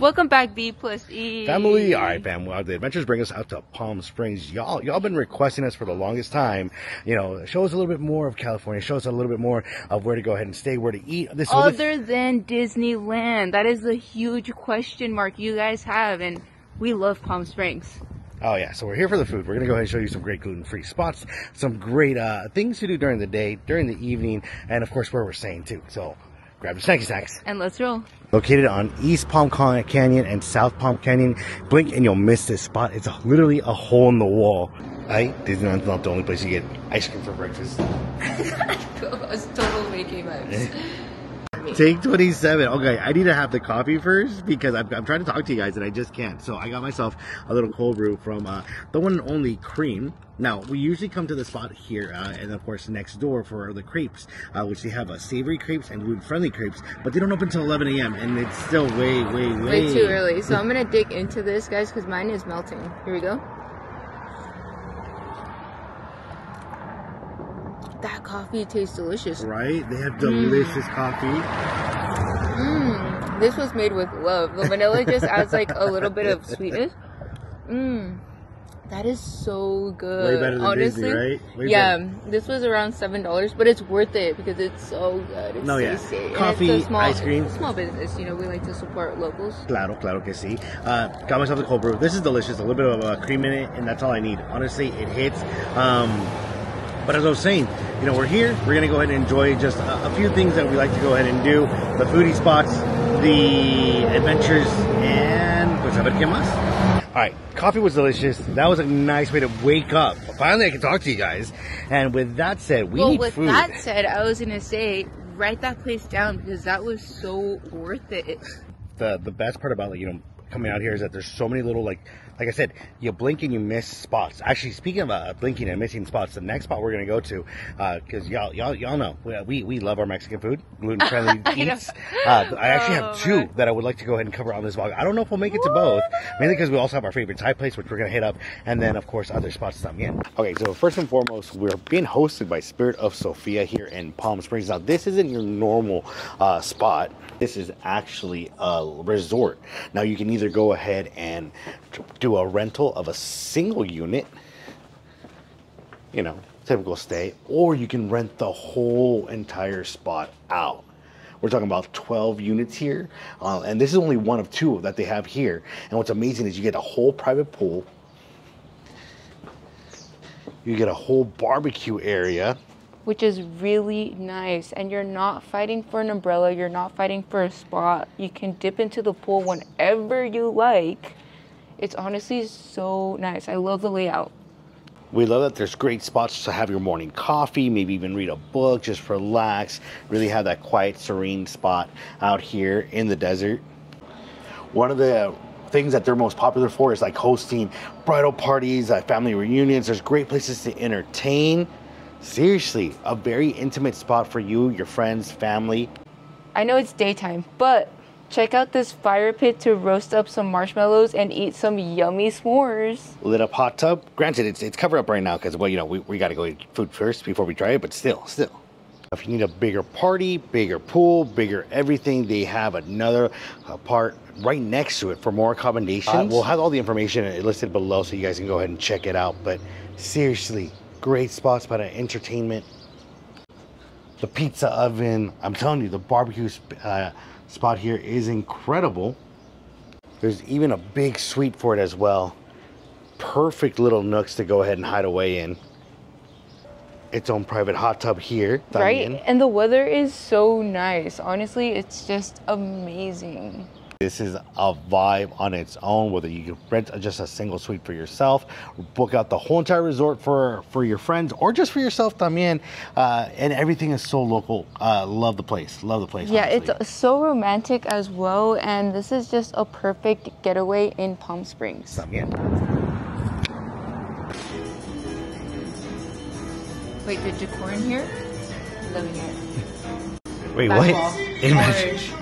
Welcome back, B plus E. Family, all right, fam. Well, the adventures bring us out to Palm Springs. Y'all, y'all been requesting us for the longest time. You know, show us a little bit more of California. Show us a little bit more of where to go ahead and stay, where to eat. This so this- Other than Disneyland, that is a huge question mark you guys have, and we love Palm Springs. Oh yeah, so we're here for the food. We're gonna go ahead and show you some great gluten-free spots, some great uh, things to do during the day, during the evening, and of course where we're staying too. So grab your snacky snacks. And let's roll. Located on East Palm Canyon and South Palm Canyon. Blink and you'll miss this spot. It's a, literally a hole in the wall. I Disneyland's not the only place you get ice cream for breakfast. it's total Mickey vibes. Take 27. Okay, I need to have the coffee first because I'm, I'm, trying to talk to you guys and I just can't. So I got myself a little cold brew from uh, the one and only Kreem. Now, we usually come to the spot here uh, and of course next door for the crepes, uh, which they have uh, savory crepes and gluten-friendly crepes, but they don't open until 11 a.m. and it's still way, way, way... Way too early. So I'm going to dig into this, guys, because mine is melting. Here we go. That coffee tastes delicious. Right? They have delicious mm. coffee. Mmm. This was made with love. The vanilla just adds like a little bit of sweetness. Mmm. That is so good. Way better than Honestly, Disney, right? Way yeah, better. this was around seven dollars, but it's worth it because it's so good. It's no, yeah, tasty. coffee, small, ice cream, small business. You know, we like to support locals. Claro, claro que sí. Uh, got myself a cold brew. This is delicious. A little bit of uh, cream in it, and that's all I need. Honestly, it hits. Um, but as I was saying, you know, we're here. We're going to go ahead and enjoy just a, a, few things that we like to go ahead and do. The foodie spots, the adventures, and pues a ver qué más. All right, coffee was delicious. That was a nice way to wake up. Finally, I can talk to you guys. And with that said, we well, need with food. that said, I was gonna say write that place down because that was so worth it. The the best part about like you know coming out here is that there's so many little like like I said, you blink and you miss spots. Actually, speaking of uh, blinking and missing spots, the next spot we're gonna go to, because uh, y'all y'all y'all know we we love our Mexican food, gluten friendly eats. Uh, I actually have oh, two that I would like to go ahead and cover on this vlog. I don't know if we'll make it to both, mainly because we also have our favorite Thai place, which we're gonna hit up, and then of course other spots come in. Okay, so first and foremost, we're being hosted by Spirit of Sophia here in Palm Springs. Now, this isn't your normal uh, spot. This is actually a resort. Now, you can either go ahead and do a rental of a single unit, you know, typical stay, or you can rent the whole entire spot out. We're talking about 12 units here, uh, and this is only one of two that they have here. And what's amazing is you get a whole private pool, you get a whole barbecue area, which is really nice. And you're not fighting for an umbrella, you're not fighting for a spot. You can dip into the pool whenever you like. It's honestly so nice. I love the layout. We love that there's great spots to have your morning coffee, maybe even read a book, just relax, really have that quiet, serene spot out here in the desert. One of the things that they're most popular for is like hosting bridal parties, uh, family reunions. There's great places to entertain. Seriously, a very intimate spot for you, your friends, family. I know it's daytime, but check out this fire pit to roast up some marshmallows and eat some yummy s'mores. Lit up hot tub. Granted, it's it's covered up right now because well, you know, we, we got to go eat food first before we try it, but still, still. If you need a bigger party, bigger pool, bigger everything, they have another uh, part right next to it for more accommodations. Uh, we'll have all the information listed below so you guys can go ahead and check it out. But seriously, great spots for entertainment. The pizza oven, I'm telling you, the barbecue uh, spot here is incredible. There's even a big suite for it as well. Perfect little nooks to go ahead and hide away in. Its own private hot tub here. Right? And the weather is so nice. Honestly, it's just amazing. This is a vibe on its own, whether you rent just a single suite for yourself, book out the whole entire resort for, for your friends, or just for yourself también. Uh, and everything is so local. Uh, love the place. Love the place. Yeah, honestly. it's so romantic as well. And this is just a perfect getaway in Palm Springs. También. Wait, the decor in here? Loving it. Wait, what? Image.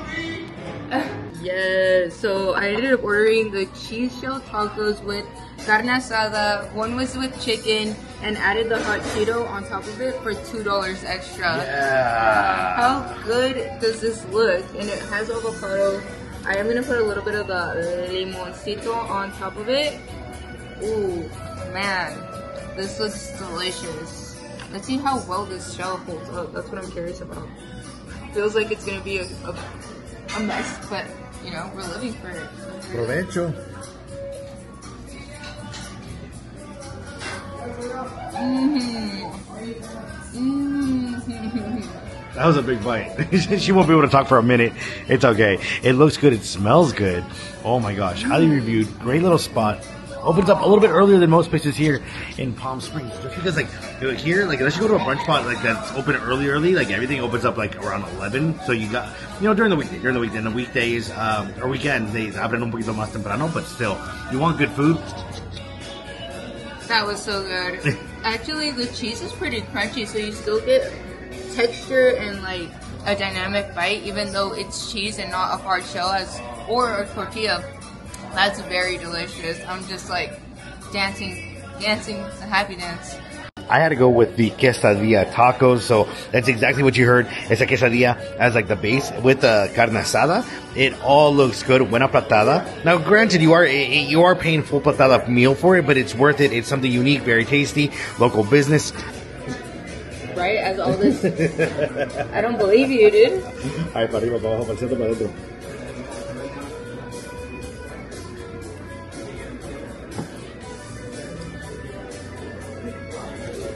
Yes. So I ended up ordering the cheese shell tacos with carne asada. One was with chicken and added the hot Cheeto on top of it for two dollars extra. Yeah. How good does this look? And it has avocado I am gonna put a little bit of the limoncito on top of it. Ooh, man, this looks delicious. Let's see how well this shell holds up. That's what I'm curious about. Feels like it's gonna be a, a, a mess, but you know, we're living for it. Provecho. Mm-hmm. Mm-hmm. That was a big bite. she won't be able to talk for a minute. It's okay. It looks good. It smells good. Oh my gosh. Highly reviewed. Great little spot. Opens up a little bit earlier than most places here in Palm Springs. Just because like here, like unless you go to a brunch spot like that's open early, early, like everything opens up like around eleven. So you got you know during the weekday, during the weekend, the weekdays um, or weekends, they abren un poquito más temprano, but still, you want good food. That was so good. Actually, the cheese is pretty crunchy, so you still get texture and like a dynamic bite, even though it's cheese and not a hard shell as or a tortilla. That's very delicious. I'm just like dancing, dancing, a happy dance. I had to go with the quesadilla tacos, so that's exactly what you heard. It's a quesadilla as like the base with the carne asada. It all looks good. Buena platada. Now, granted, you are you are paying full platada meal for it, but it's worth it. It's something unique, very tasty, local business. Right, as all this. I don't believe you, dude. Ay, para arriba, para abajo, para el centro, para adentro.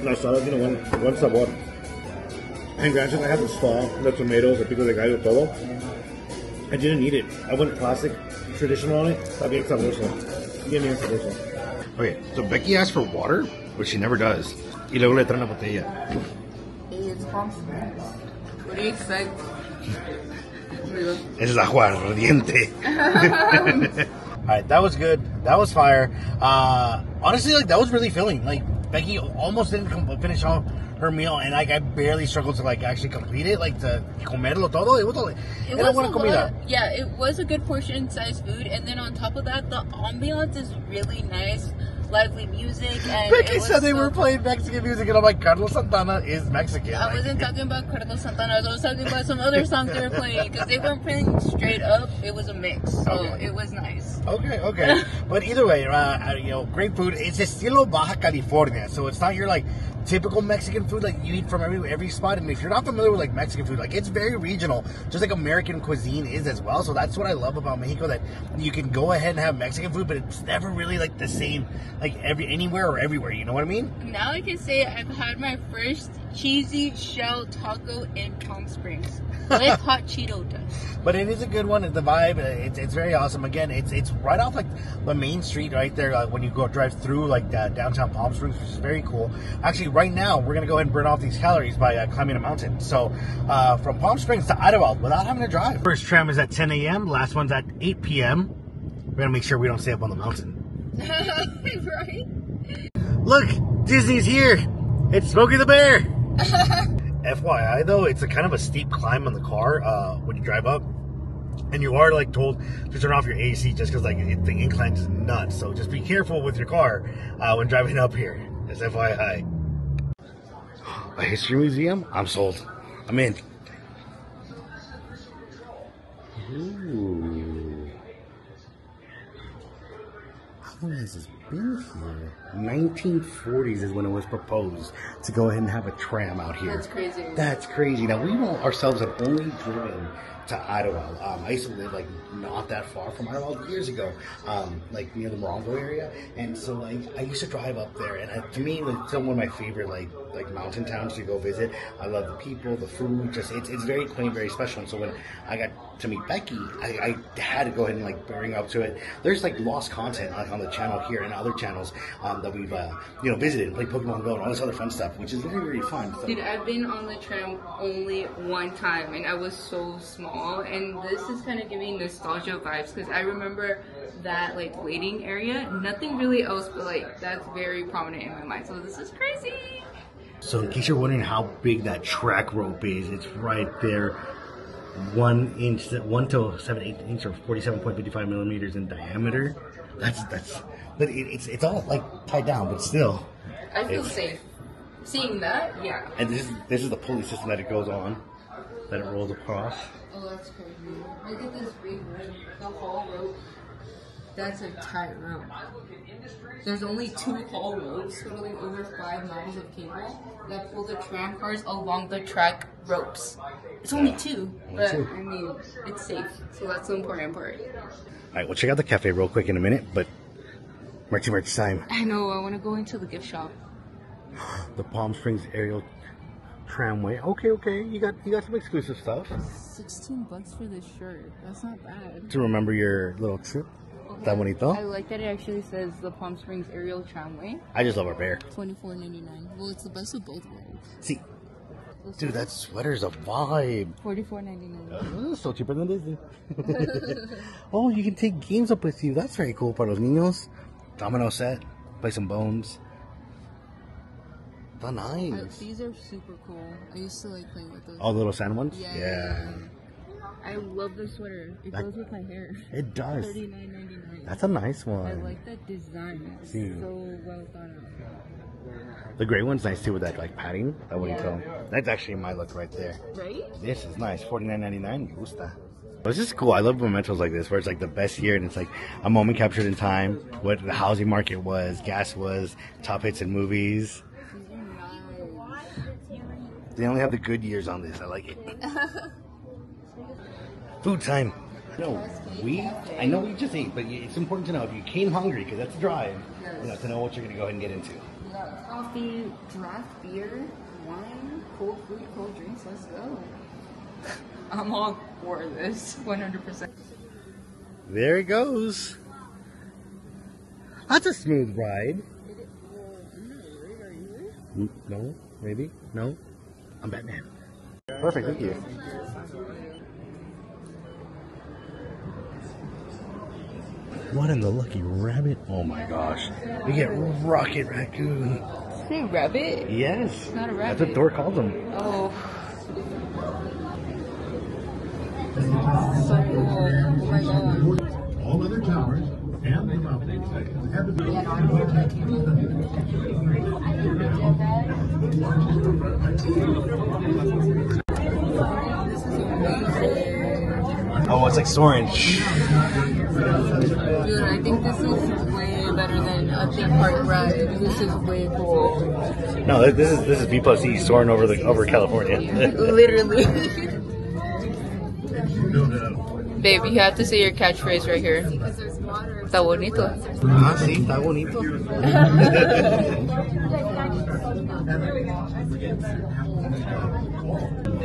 La asada tiene buen, buen sabor. And granted, I had the slaw, the tomatoes, the pico de gallo, todo. I didn't eat it. I went classic, traditional on it. Está bien sabroso. Bien, bien sabroso. Okay, so Becky asked for water, which she never does. Y luego le traen la botella. It's Palm Springs. What do you expect? Es agua ardiente. All right, that was good. That was fire. Uh, honestly, like that was really filling. Like Becky almost didn't finish off her meal, and like I barely struggled to like actually complete it, like to comerlo todo. It was, a, It was a comida. lot- yeah, it was a good portion sized food, and then on top of that, the ambiance is really nice, lively music, and it Becky was said they so- were playing Mexican music, and I'm like, Carlos Santana is Mexican. I wasn't talking about Carlos Santana. I was talking about some other songs they were playing because they weren't playing straight up. It was a mix, so Okay. it was nice. Okay, okay. but either way, uh, you know, great food. It's estilo Baja California, so it's not your like typical Mexican food like you eat from every every spot. And if you're not familiar with like Mexican food, like it's very regional, just like American cuisine is as well. So that's what I love about Mexico that you can go ahead and have Mexican food, but it's never really like the same like every anywhere or everywhere. You know what I mean? Now I can say I've had my first cheesy shell taco in Palm Springs with hot Cheeto dust. But it is a good one. The vibe, it's, it's very awesome. Again, it's it's right off like the main street right there uh, when you go drive through like uh, downtown Palm Springs, which is very cool. Actually, right now we're gonna go ahead and burn off these calories by uh, climbing a mountain. So uh, from Palm Springs to Idyllwild without having to drive. First tram is at 10 a.m. Last one's at 8 p.m. We're gonna make sure we don't stay up on the mountain. right? Look, Disney's here. It's Smokey the Bear. FYI, though, it's a kind of a steep climb on the car uh, when you drive up, and you are like told to turn off your AC just because like it, the incline is nuts. So just be careful with your car uh, when driving up here. That's FYI. A history museum? I'm sold. I'm in. Ooh. How long has this been here? 1940s is when it was proposed to go ahead and have a tram out here. That's crazy. That's crazy. Now we ourselves have only driven to Idyllwild. Um, I used to live like not that far from Idyllwild years ago, um, like near the Morongo area, and so like I used to drive up there. And uh, to me, it's still one of my favorite like like mountain towns to go visit. I love the people, the food. Just it's it's very quaint, very special. And so when I got to meet Becky, I, I had to go ahead and like bring up to it. There's like lost content like on the channel here and other channels um, that we've uh, you know visited, and played Pokemon Go and all this other fun stuff, which is very very fun. So- Dude, I've been on the tram only one time, and I was so small. And this is kind of giving nostalgia vibes because I remember that like waiting area. Nothing really else, but like that's very prominent in my mind. So this is crazy. So, in case you're wondering how big that track rope is, it's right there, one inch, one to seven eight inch or forty-seven point fifty-five millimeters in diameter. That's that's, but it, it's it's all like tied down, but still. I feel It's- safe. Seeing that, yeah. And this is this is the pulley system that it goes on. that it rolls across. Oh, that's crazy. Look at this big rope. The whole rope. That's a tight rope. There's only two haul ropes, totaling over five miles of cable that pull the tram cars along the track ropes. It's only two, but two. I mean, it's safe, so that's the important part. All right, we'll check out the cafe real quick in a minute, but merchy merch time. I know, I want to go into the gift shop. The Palm Springs aerial tramway. Okay, okay, you got you got some exclusive stuff 16 bucks for this shirt. That's not bad. to remember your little trip. Está I bonito. like that it actually says the Palm Springs Aerial Tramway. I just love our bear. Twenty four ninety nine. Well, it's the best of both worlds. See, dude, that sweater's a vibe. Forty four ninety nine. Uh, still cheaper than Disney. oh, you can take games up with you. That's very cool para los niños. Domino set, play some bones. That's nice. These are super cool. I used to like playing with those. All the little sand ones. Yeah. yeah. I love the sweater. It That- goes with my hair. It does. Thirty nine ninety nine. That's a nice one. I like that design. It's See. so well thought out. The gray one's nice too with that like padding. That what you Yeah. call. That's actually my look right there. Right? This is nice. Forty nine ninety nine. Me gusta. This is cool. I love mementos like this, where it's like the best year, and it's like a moment captured in time. What the housing market was, gas was, top hits in movies. These are nice. They only have the good years on this. I like it. Food time. No, we. I know we just ate, but it's important to know if you came hungry, because that's a drive. You know, to know what you're gonna go ahead and get into. Coffee, draft beer, wine, cold food, cold drinks. Let's go. I'm all for this. One hundred percent. There it goes. That's a smooth ride. No, maybe, no. I'm Batman. Perfect, thank you. What in the lucky rabbit? Oh my gosh. We get Rocket Raccoon. Say rabbit. Yes. not a That's what. Thor calls him. Oh. So cool. Oh my god. All other towers and the company have to Oh, it's like Soarin'. Dude, I think this is way better than a theme park ride. This is way cool. No, this is this is B plus E soaring over the over California. Literally. no. Babe, you have to say your catchphrase right here. Está bonito. ah, sí, está bonito.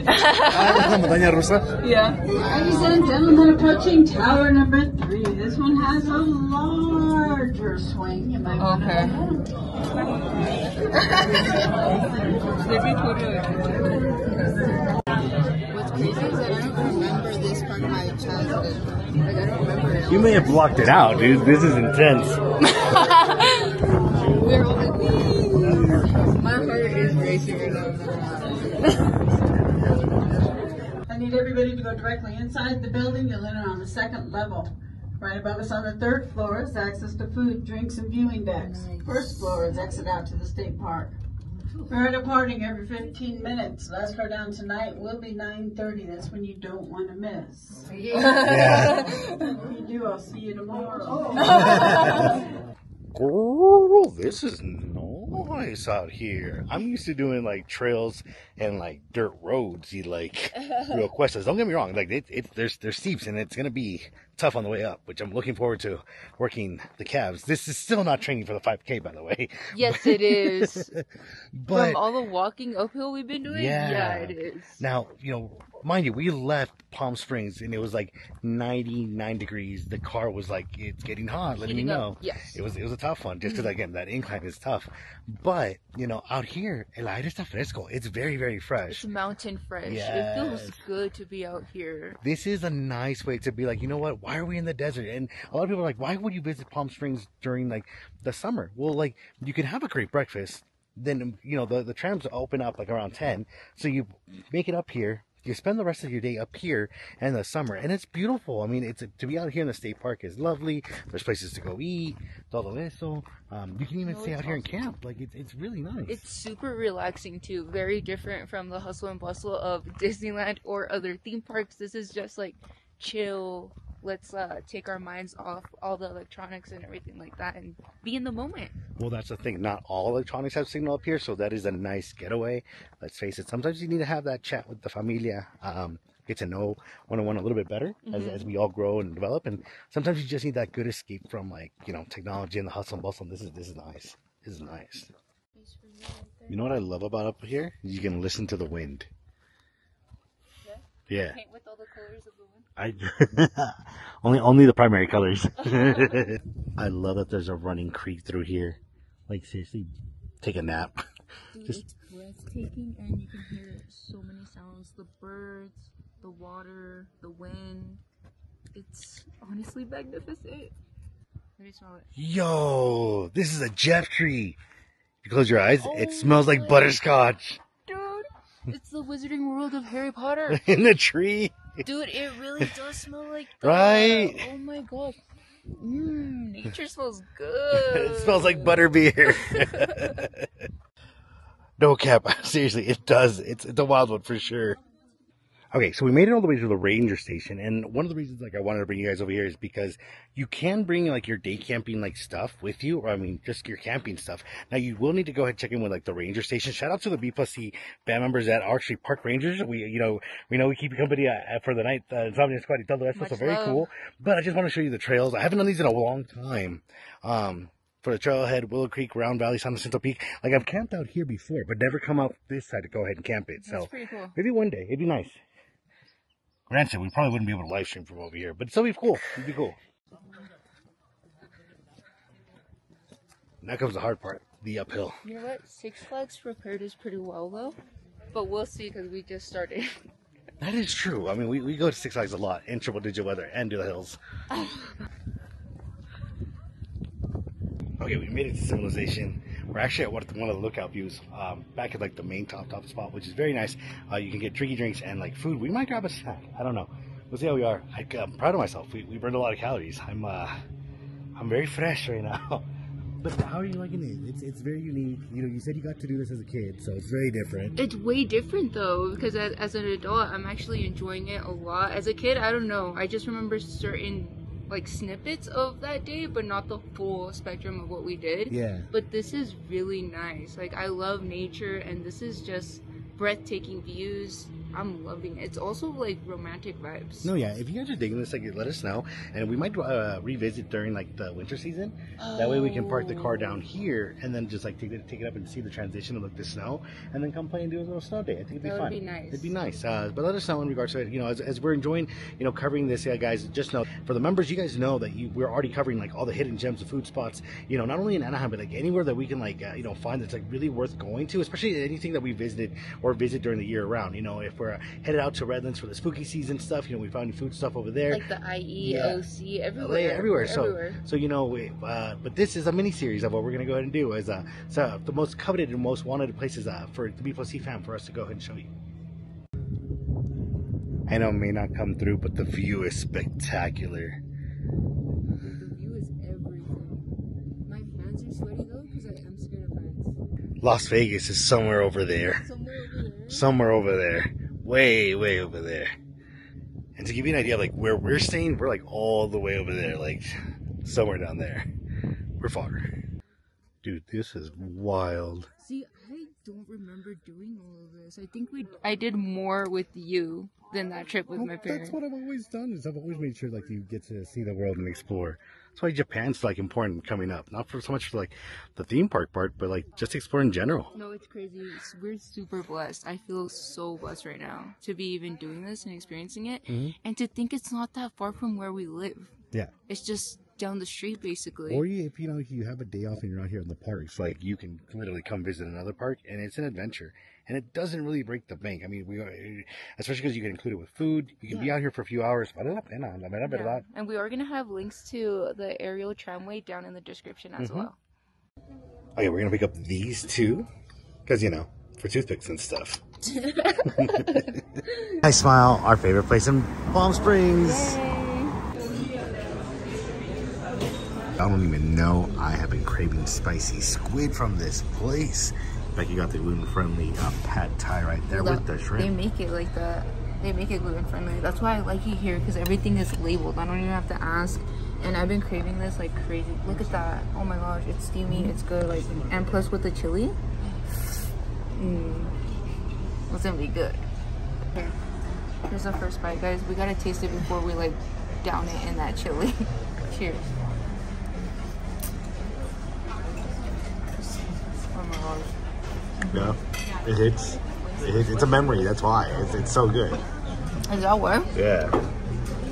ah, la montaña rusa. Yeah. Ladies and gentlemen, approaching tower number three. This one has a larger swing. You might want Okay. What's crazy is that I don't remember this part of my childhood. Like, I don't remember it. You may have blocked it out, dude. This is intense. We're all like, "Wee." My heart is racing right now. I need everybody to go directly inside the building. You'll enter on the second level. Right above us on the third floor is access to food, drinks, and viewing decks. First floor is exit out to the state park. We're departing every 15 minutes. Last car down tonight will be 9:30. That's when you don't want to miss. Yeah. If you do, I'll see you tomorrow. Girl, this is nice out here. I'm used to doing like trails and like dirt roads. You like real questions. Don't get me wrong. Like it, it, there's there's steeps and it's gonna be tough on the way up, which I'm looking forward to working the calves. This is still not training for the 5K, by the way. Yes, it is. But From all the walking uphill we've been doing, Yeah. yeah, it is. Now, you know, mind you, we left Palm Springs and it was like 99 degrees. The car was like, it's getting hot, Let me Heating up, know. yes. Mm-hmm. It was, it was a tough one just because, again, that incline is tough. But, you know, out here, el aire está fresco. It's very, very fresh. It's mountain fresh. It feels good to be out here. This is a nice way to be like, you know what? Why are we in the desert? And a lot of people are like, why would you visit Palm Springs during like the summer? Well, like you can have a great breakfast. Then you know the the trams open up like around ten, so you make it up here you spend the rest of your day up here in the summer, and it's beautiful. I mean, it's to be out here in the state park is lovely. There's places to go eat, todo eso. Um, you can even No, stay out here and camp. Like it's it's really nice. It's super relaxing too. Very different from the hustle and bustle of Disneyland or other theme parks. This is just like chill. Let's uh, take our minds off all the electronics and everything like that and be in the moment. Well, that's the thing. Not all electronics have signal up here, so that is a nice getaway. Let's face it. Sometimes you need to have that chat with the familia, um, get to know one on one a little bit better as, as we all grow and develop. And sometimes you just need that good escape from like you know technology and the hustle and bustle. This is this is nice. This is nice. You know what I love about up here? You can listen to the wind. Yeah. Paint with all the colors of the wind. I only only the primary colors. I love that there's a running creek through here. Like seriously, take a nap. Dude, Just- it's breathtaking and you can hear so many sounds. The birds, the water, the wind. It's honestly magnificent. Let me smell it. Yo, this is a Jeffrey. You close your eyes, it Oh smells like oh butterscotch Dude, it's the Wizarding World of Harry Potter. in the tree. Dude, it really does smell like that. Right? Oh my god. Mmm, nature smells good. it smells like butterbeer. no cap, seriously, it does. It's it's a wild one for sure. Okay, so we made it all the way to the ranger station, and one of the reasons like I wanted to bring you guys over here is because you can bring like your day camping like stuff with you, or I mean just your camping stuff. Now you will need to go ahead and check in with like the ranger station. Shout out to the B plus C band members that are actually park rangers. We you know we know we keep you company uh, for the night, uh, Insomnia Squad todo eso, so very love. cool. But I just want to show you the trails. I haven't done these in a long time. Um, for the trailhead, Willow Creek, Round Valley, San Jacinto Peak. Like I've camped out here before, but never come out this side to go ahead and camp it. So That's pretty cool. maybe one day it'd be nice. Granted, we probably wouldn't be able to live stream from over here, but it'd still be cool. It'd be cool. Now comes the hard part, the uphill. You know what? Six Flags prepared us pretty well though. But we'll see because we just started. That is true. I mean, we, we go to Six Flags a lot in triple digit weather and do the hills. okay, we made it to civilization. We're actually at one of the, one of the lookout views, um, back at like the main top top spot, which is very nice. Uh, you can get drinky drinks and like food. We might grab a snack. I don't know. We'll see how we are. I, I'm proud of myself. We, we burned a lot of calories. I'm uh, I'm very fresh right now. But how are you liking it? It's it's very unique. You know, you said you got to do this as a kid, so it's very different. It's way different though, because as, as an adult, I'm actually enjoying it a lot. As a kid, I don't know. I just remember certain like snippets of that day, but not the full spectrum of what we did. Yeah. But this is really nice. Like I love nature, and this is just breathtaking views. I'm loving it. It's also like romantic vibes. No, yeah. If you guys are digging this, like, let us know, and we might uh, revisit during like the winter season. That way, we can park the car down here and then just like take it, take it up and see the transition of like the snow, and then come play and do a little snow day. I think it'd be That would be nice. It'd be nice. Uh, but let us know in regards to it. You know, as, as we're enjoying, you know, covering this, yeah, guys. Just know for the members, you guys know that you we're already covering like all the hidden gems of food spots. You know, not only in Anaheim, but like anywhere that we can like uh, you know find that's like really worth going to, especially anything that we visited or visit during the year around. You know, if we're uh, headed out to Redlands for the spooky season stuff, you know, we found food stuff over there. Like the IE, Yeah. OC, LA, everywhere. everywhere. So, everywhere. so you know, we, uh, but this is a mini series of what we're gonna go ahead and do. Is uh, so the most coveted and most wanted places uh, for the B plus C fan for us to go ahead and show you. I know it may not come through, but the view is spectacular. The view is everything. My hands are sweaty though because I am scared of heights. Las Vegas is somewhere over there. Somewhere over there. Somewhere over there. Way, way over there. And to give you an idea of like where we're staying, we're like all the way over there, like somewhere down there. We're far. Dude, this is wild. See, I don't remember doing all of this. I think we I did more with you than that trip with my parents. That's what I've always done. Is I've always made sure like you get to see the world and explore. That's why Japan's like important coming up. Not for so much for like the theme park part, but like just explore in general. No, it's crazy. We're super blessed. I feel so blessed right now to be even doing this and experiencing it, mm-hmm. and to think it's not that far from where we live. Yeah. It's just down the street, basically. Or you, if you know you have a day off and you're not here in the parks, like you can literally come visit another park, and it's an adventure, and it doesn't really break the bank. I mean, we especially because you can include it with food. You can be out here for a few hours. Vale la pena, la verdad, Yeah. And we are gonna have links to the aerial tramway down in the description as mm-hmm. well. Oh, okay, we're gonna pick up these two, because you know, for toothpicks and stuff. Thai Smile. Our favorite place in Palm Springs. I don't even know. I have been craving spicy squid from this place. Becky got the gluten-friendly uh, pad thai right there with the shrimp. They make it like that. They make it gluten friendly. That's why I like it here because everything is labeled. I don't even have to ask. And I've been craving this like crazy. Look at that. Oh my gosh, it's steamy. It's good. Like and plus with the chili, mm, it's gonna be good. Here, here's the first bite, guys. We gotta taste it before we like down it in that chili. Cheers. Oh my gosh. Yeah, it hits. It hits. It's a memory. That's why. It's, it's so good. Is that what? Yeah.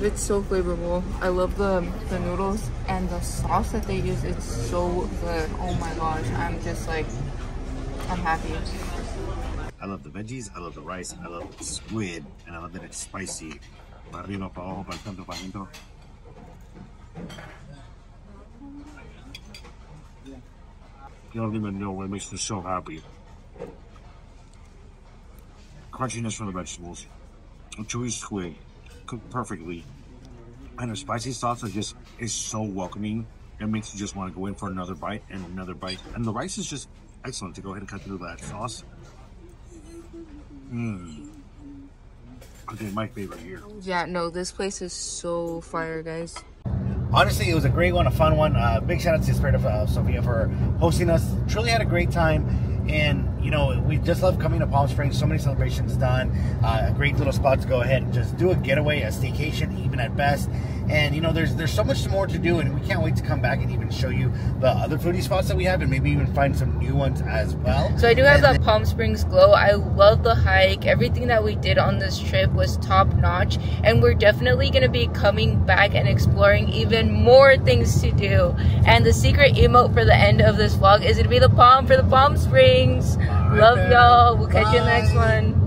It's so flavorful. I love the the noodles and the sauce that they use. It's so good. Oh my gosh, I'm just like, I'm happy. I love the veggies. I love the rice. I love the squid, and I love that it's spicy. Para arriba, para abajo, para el centro, para adentro. You don't even know what makes me so happy. Crunchiness from the vegetables, a chewy squid, cooked perfectly, and the spicy sauce is just is so welcoming. It makes you just want to go in for another bite and another bite. And the rice is just excellent to go ahead and cut through that sauce. Mmm. Okay, my favorite here. Yeah, no, this place is so fire, guys. honestly, it was a great one, a fun one. Uh, big shout out to Spirit of uh, Sophia for hosting us. Truly had a great time, and you know we just love coming to Palm Springs. So many celebrations done. Uh, a great little spot to go ahead and just do a getaway, a staycation, even at best. And you know, there's there's so much more to do, and we can't wait to come back and even show you the other foodie spots that we have, and maybe even find some new ones as well. So I do have And the Palm Springs glow. I love the hike. Everything that we did on this trip was top notch, and we're definitely gonna be coming back and exploring even more things to do. And the secret emote for the end of this vlog is gonna be the palm for the Palm Springs. right love y'all. We'll catch you in the next one.